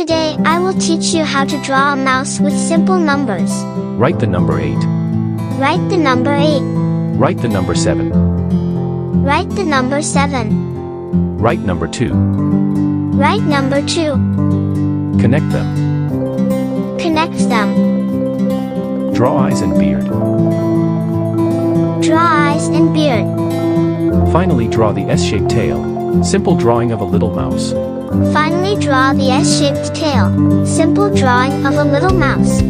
Today I will teach you how to draw a mouse with simple numbers. Write the number 8. Write the number 8. Write the number 7. Write the number 7. Write number 2. Write number 2. Connect them. Connect them. Draw eyes and beard. Draw eyes and beard. Finally draw the S-shaped tail. Simple drawing of a little mouse. Finally draw the S-shaped tail. Simple drawing of a little mouse.